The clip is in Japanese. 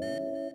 you